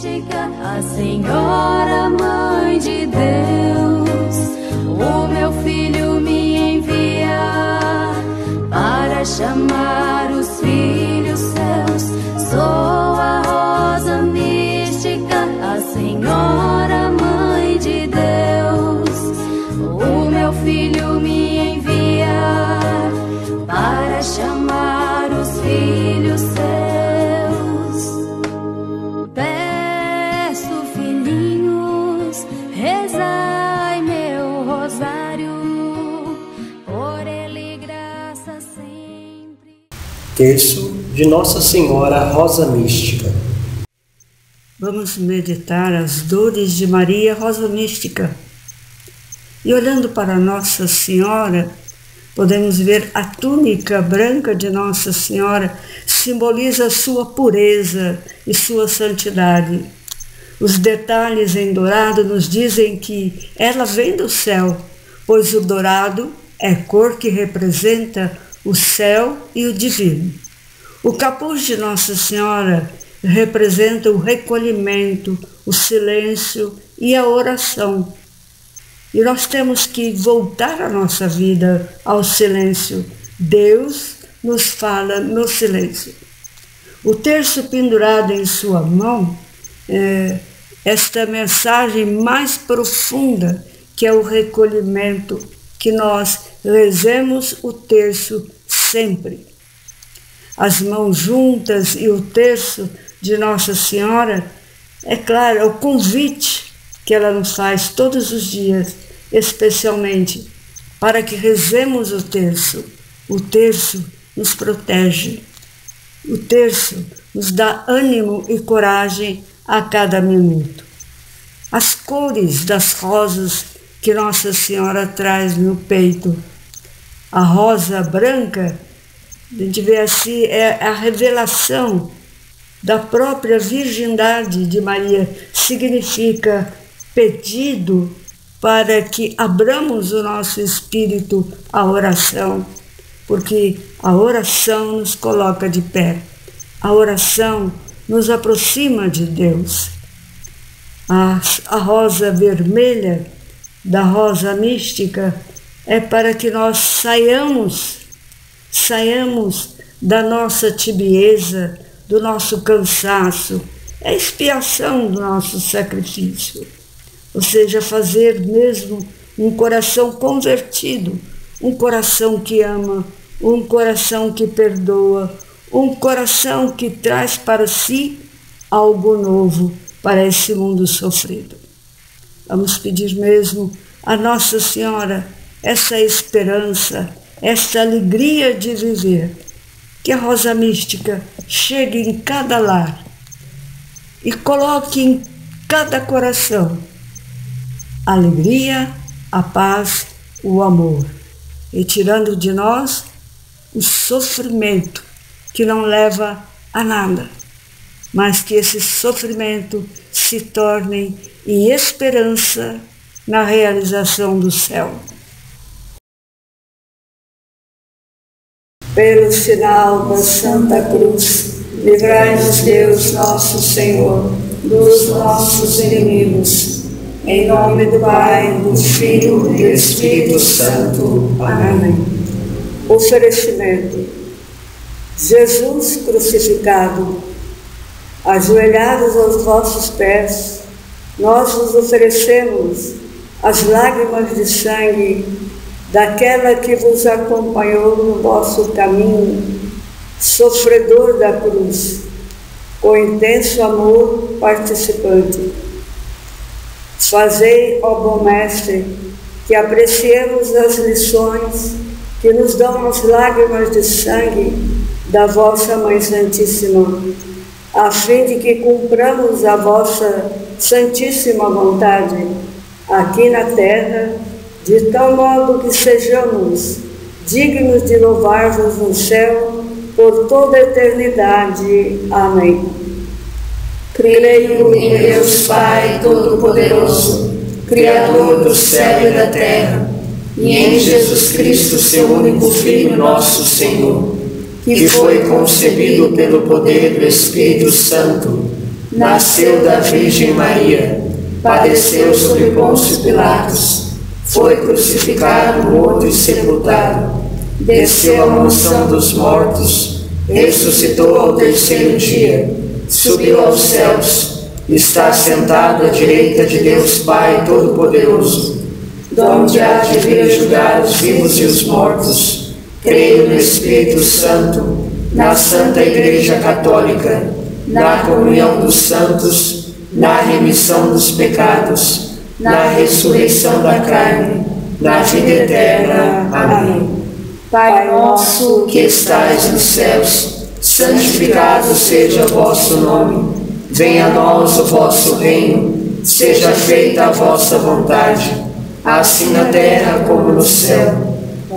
mística, a Senhora Mãe Terço de Nossa Senhora Rosa Mística. Vamos meditar as dores de Maria Rosa Mística. E olhando para Nossa Senhora, podemos ver a túnica branca de Nossa Senhora simboliza sua pureza e sua santidade. Os detalhes em dourado nos dizem que ela vem do céu, pois o dourado é cor que representa o céu e o divino. O capuz de Nossa Senhora representa o recolhimento, o silêncio e a oração. E nós temos que voltar a nossa vida ao silêncio. Deus nos fala no silêncio. O terço pendurado em sua mão é esta mensagem mais profunda que é o recolhimento, que nós rezemos o terço sempre. As mãos juntas e o terço de Nossa Senhora, é claro, é o convite que ela nos faz todos os dias, especialmente para que rezemos o terço. O terço nos protege. O terço nos dá ânimo e coragem a cada minuto. As cores das rosas que Nossa Senhora traz no peito. A rosa branca, a gente vê assim, é a revelação da própria virgindade de Maria, significa pedido para que abramos o nosso espírito à oração, porque a oração nos coloca de pé, a oração nos aproxima de Deus. A, a rosa vermelha da rosa mística é para que nós saiamos, saiamos da nossa tibieza, do nosso cansaço, é expiação do nosso sacrifício. Ou seja, fazer mesmo um coração convertido, um coração que ama, um coração que perdoa, um coração que traz para si algo novo para esse mundo sofrido. Vamos pedir mesmo a Nossa Senhora essa esperança, essa alegria de viver. Que a rosa mística chegue em cada lar e coloque em cada coração a alegria, a paz, o amor, retirando de nós o sofrimento que não leva a nada, mas que esse sofrimento se torne em esperança na realização do céu. Pelo sinal da Santa Cruz, livrai-nos Deus nosso Senhor dos nossos inimigos. Em nome do Pai, do Filho e do Espírito Santo. Amém. Oferecimento. Jesus crucificado, ajoelhados aos vossos pés, nós vos oferecemos as lágrimas de sangue daquela que vos acompanhou no vosso caminho, sofredor da cruz, com intenso amor participante. Fazei, ó bom Mestre, que apreciemos as lições que nos dão as lágrimas de sangue da vossa Mãe Santíssima, a fim de que cumpramos a vossa santíssima vontade aqui na terra, de tal modo que sejamos dignos de louvar-vos no céu por toda a eternidade. Amém. Creio em Deus Pai Todo-Poderoso, Criador do céu e da terra, e em Jesus Cristo, seu único Filho, nosso Senhor, que foi concebido pelo poder do Espírito Santo, nasceu da Virgem Maria, padeceu sob Pôncio Pilatos, foi crucificado, morto e sepultado, desceu à mansão dos mortos, ressuscitou ao terceiro dia, subiu aos céus, está sentado à direita de Deus Pai Todo-Poderoso, donde há de vir julgar os vivos e os mortos. Creio no Espírito Santo, na Santa Igreja Católica, na comunhão dos santos, na remissão dos pecados, na ressurreição da carne, na vida eterna. Amém. Pai nosso que estais nos céus, santificado seja o vosso nome. Venha a nós o vosso reino, seja feita a vossa vontade, assim na terra como no céu.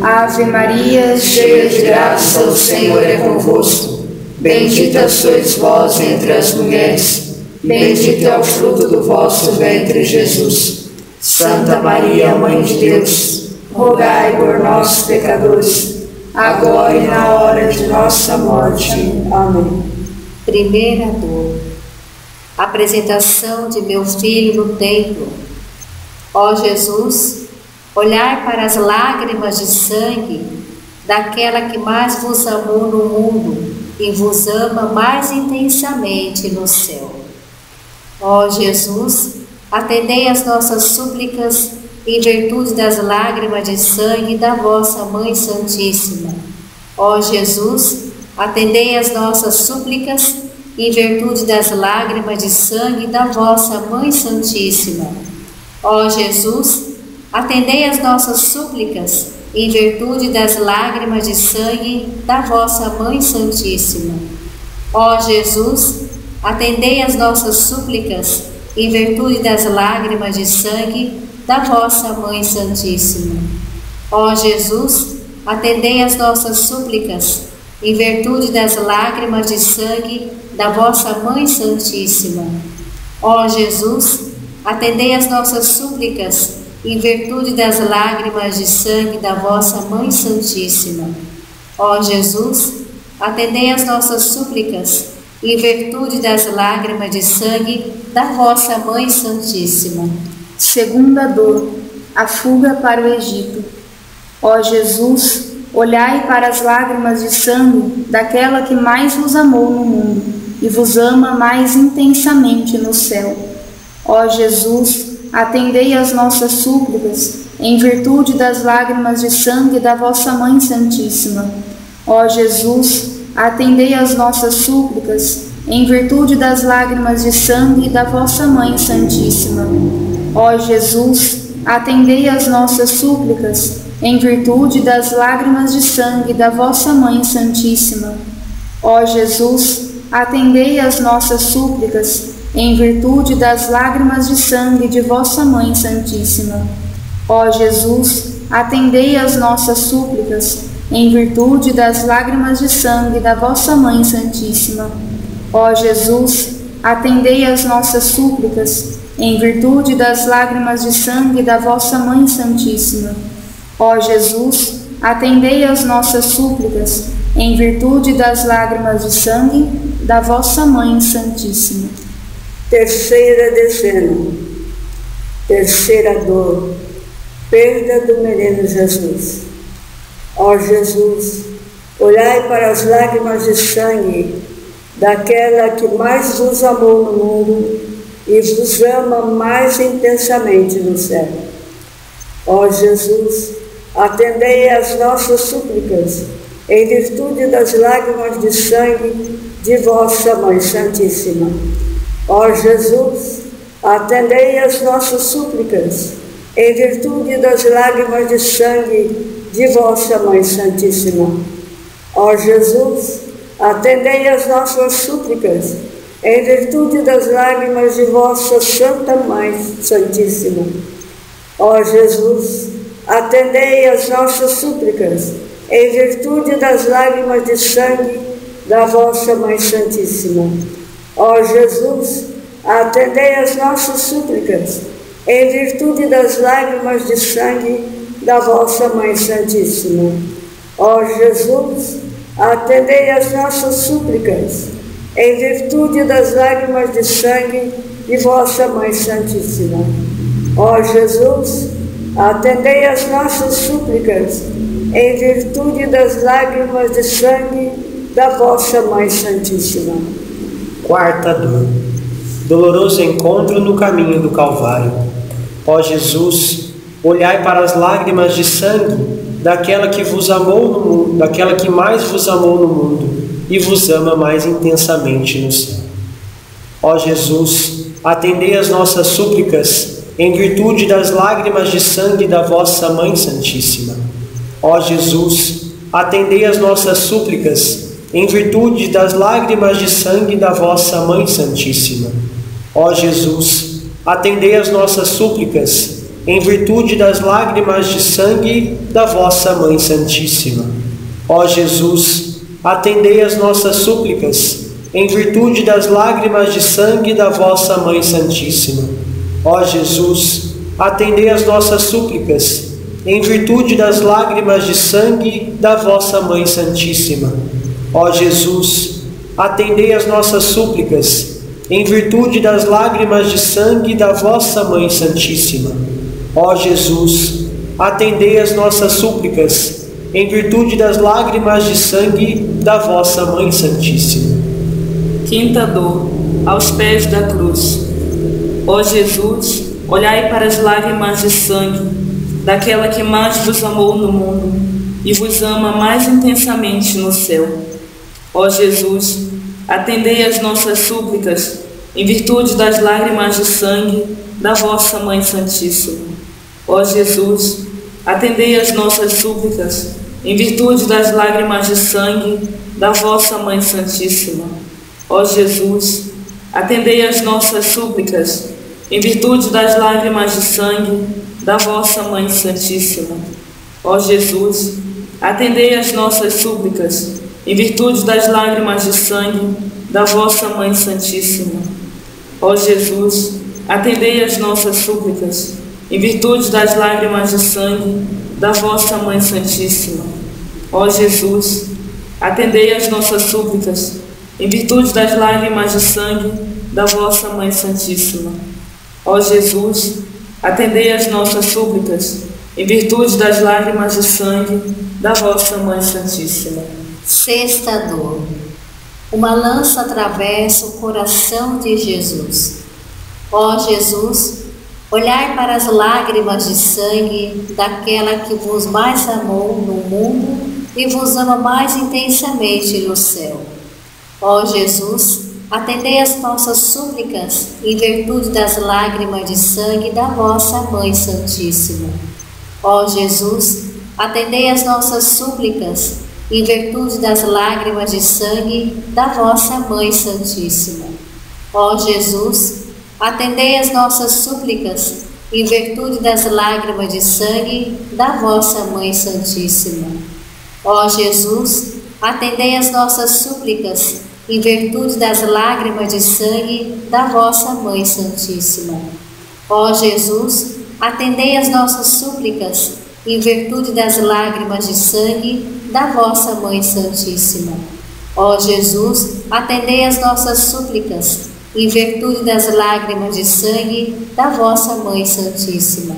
Ave Maria, cheia de graça, o Senhor é convosco. Bendita sois vós entre as mulheres, bendito é o fruto do vosso ventre, Jesus. Santa Maria, Mãe de Deus, rogai por nós, pecadores, agora e na hora de nossa morte. Amém. Primeira dor. Apresentação de meu filho no templo. Ó Jesus, olhai para as lágrimas de sangue daquela que mais vos amou no mundo e vos ama mais intensamente no céu. Ó Jesus, atendei as nossas súplicas em virtude das lágrimas de sangue da vossa Mãe Santíssima. Ó Jesus, atendei as nossas súplicas em virtude das lágrimas de sangue da vossa Mãe Santíssima. Ó Jesus, atendei as nossas súplicas em virtude das lágrimas de sangue da vossa Mãe Santíssima. Ó Jesus, atendei as nossas súplicas em virtude das lágrimas de sangue da vossa Mãe Santíssima. Ó Jesus, atendei as nossas súplicas em virtude das lágrimas de sangue da vossa Mãe Santíssima. Ó Jesus, atendei as nossas súplicas em virtude das lágrimas de sangue da vossa Mãe Santíssima. Ó Jesus, atendei as nossas súplicas, em virtude das lágrimas de sangue da vossa Mãe Santíssima. Segunda dor, a fuga para o Egito. Ó Jesus, olhai para as lágrimas de sangue daquela que mais vos amou no mundo e vos ama mais intensamente no céu. Ó Jesus, atendei as nossas súplicas, em virtude das lágrimas de sangue da vossa Mãe Santíssima. Ó Jesus, atendei as nossas súplicas, em virtude das lágrimas de sangue da vossa Mãe Santíssima. Ó Jesus, atendei as nossas súplicas, em virtude das lágrimas de sangue da vossa Mãe Santíssima. Ó Jesus, atendei as nossas súplicas, em virtude das lágrimas de sangue de vossa Mãe Santíssima. Ó Jesus, atendei as nossas súplicas, em virtude das lágrimas de sangue da vossa Mãe Santíssima. Ó Jesus, atendei as nossas súplicas, em virtude das lágrimas de sangue da vossa Mãe Santíssima. Ó Jesus, atendei as nossas súplicas, em virtude das lágrimas de sangue da vossa Mãe Santíssima. Terceira dezena, terceira dor, perda do menino Jesus. Ó Jesus, olhai para as lágrimas de sangue daquela que mais vos amou no mundo e vos ama mais intensamente no céu. Ó Jesus, atendei às nossas súplicas, em virtude das lágrimas de sangue de vossa Mãe Santíssima. Ó Jesus, atendei às nossas súplicas, em virtude das lágrimas de sangue de vossa Mãe Santíssima. Ó Jesus, atendei às nossas súplicas, em virtude das lágrimas de vossa Santa Mãe Santíssima. Ó Jesus, atendei às nossas súplicas, em virtude das lágrimas de sangue da vossa Mãe Santíssima. Ó Jesus, atendei às nossas súplicas, em virtude das lágrimas de sangue da vossa Mãe Santíssima. Ó Jesus, atendei às nossas súplicas, em virtude das lágrimas de sangue de vossa Mãe Santíssima. Ó Jesus, atendei às nossas súplicas, em virtude das lágrimas de sangue da vossa Mãe Santíssima. Quarta dor. Doloroso encontro no caminho do Calvário. Ó Jesus, olhai para as lágrimas de sangue daquela que vos amou no mundo, daquela que mais vos amou no mundo e vos ama mais intensamente no céu. Ó Jesus, atendei as nossas súplicas em virtude das lágrimas de sangue da vossa Mãe Santíssima. Ó Jesus, atendei as nossas súplicas em virtude das lágrimas de sangue da vossa Mãe Santíssima. Ó Jesus, atendei as nossas súplicas em virtude das lágrimas de sangue da vossa Mãe Santíssima. Ó Jesus, atendei as nossas súplicas, em virtude das lágrimas de sangue da vossa Mãe Santíssima. Ó Jesus, atendei as nossas súplicas, em virtude das lágrimas de sangue da vossa Mãe Santíssima. Ó Jesus, atendei as nossas súplicas, em virtude das lágrimas de sangue da vossa Mãe Santíssima. Ó Jesus, atendei as nossas súplicas, em virtude das lágrimas de sangue da vossa Mãe Santíssima. Quinta dor, aos pés da cruz. Ó Jesus, olhai para as lágrimas de sangue daquela que mais vos amou no mundo e vos ama mais intensamente no céu. Ó Jesus, atendei as nossas súplicas em virtude das lágrimas de sangue da vossa Mãe Santíssima. Ó Jesus, atendei as nossas súplicas, em virtude das lágrimas de sangue da vossa Mãe Santíssima. Ó Jesus, atendei as nossas súplicas, em virtude das lágrimas de sangue da vossa Mãe Santíssima. Ó Jesus, atendei as nossas súplicas, em virtude das lágrimas de sangue da vossa Mãe Santíssima. Ó Jesus, atendei as nossas súplicas, em virtude das lágrimas de sangue da vossa Mãe Santíssima. Ó Jesus, atendei as nossas súplicas, em virtude das lágrimas de sangue da vossa Mãe Santíssima. Ó Jesus, atendei as nossas súplicas, em virtude das lágrimas de sangue da vossa Mãe Santíssima. Sexta dor. Uma lança atravessa o coração de Jesus. Ó Jesus, Olhai para as lágrimas de sangue daquela que vos mais amou no mundo e vos ama mais intensamente no céu. Ó Jesus, atendei as nossas súplicas em virtude das lágrimas de sangue da vossa Mãe Santíssima. Ó Jesus, atendei as nossas súplicas em virtude das lágrimas de sangue da vossa Mãe Santíssima. Ó Jesus, Atendei as nossas súplicas, em virtude das lágrimas de sangue da vossa Mãe Santíssima. Ó Jesus, atendei as nossas súplicas, em virtude das lágrimas de sangue da vossa Mãe Santíssima. Ó Jesus, atendei as nossas súplicas, em virtude das lágrimas de sangue da vossa Mãe Santíssima. Ó Jesus, atendei as nossas súplicas, em virtude das lágrimas de sangue da vossa Mãe Santíssima.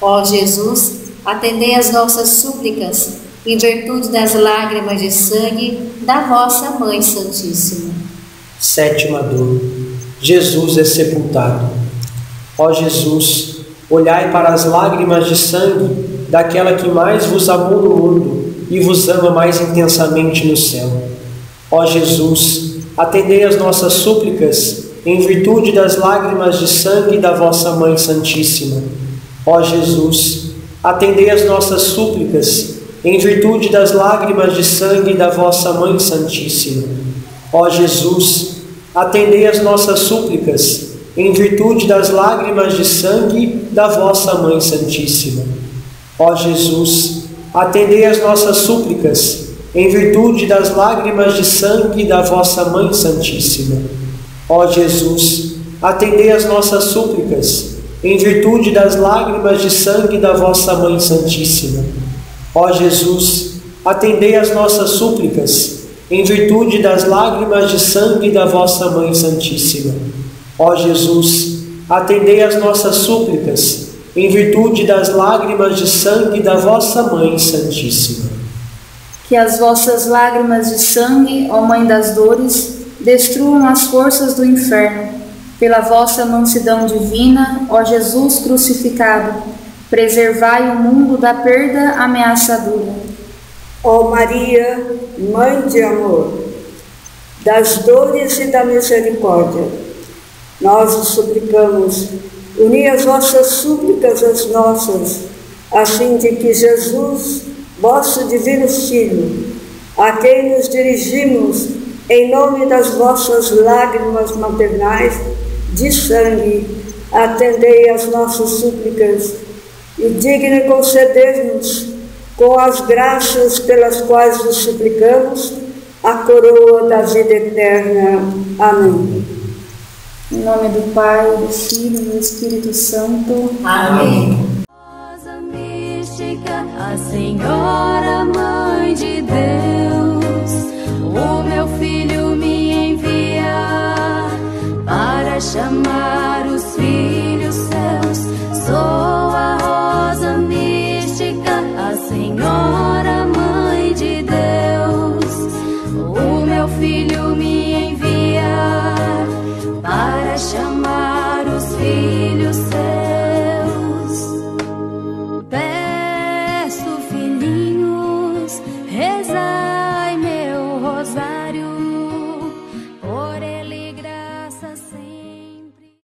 Ó Jesus, atendei as nossas súplicas, em virtude das lágrimas de sangue da vossa Mãe Santíssima. Sétima dor. Jesus é sepultado. Ó Jesus, olhai para as lágrimas de sangue daquela que mais vos amou no mundo e vos ama mais intensamente no céu. Ó Jesus, atendei as nossas súplicas em virtude das lágrimas de sangue da vossa Mãe Santíssima. Ó Jesus, atendei as nossas súplicas em virtude das lágrimas de sangue da vossa Mãe Santíssima. Ó Jesus, atendei as nossas súplicas em virtude das lágrimas de sangue da vossa Mãe Santíssima. Ó Jesus, atendei as nossas súplicas em virtude das lágrimas de sangue da vossa Mãe Santíssima. Ó Jesus, atendei as nossas súplicas em virtude das lágrimas de sangue da vossa Mãe Santíssima. Ó Jesus, atendei as nossas súplicas em virtude das lágrimas de sangue da vossa Mãe Santíssima. Ó Jesus, atendei as nossas súplicas em virtude das lágrimas de sangue da vossa Mãe Santíssima. Que as vossas lágrimas de sangue, ó Mãe das dores, destruam as forças do inferno. Pela vossa mansidão divina, ó Jesus crucificado, preservai o mundo da perda ameaçadora. Ó Maria, Mãe de amor, das dores e da misericórdia, nós os suplicamos, uni as vossas súplicas às nossas, a fim de que Jesus, vosso divino Filho, a quem nos dirigimos em nome das vossas lágrimas maternais de sangue, atendei as nossas súplicas e digne conceder-nos, com as graças pelas quais vos suplicamos, a coroa da vida eterna. Amém. Em nome do Pai, do Filho e do Espírito Santo. Amém. A Senhora Mãe de Deus.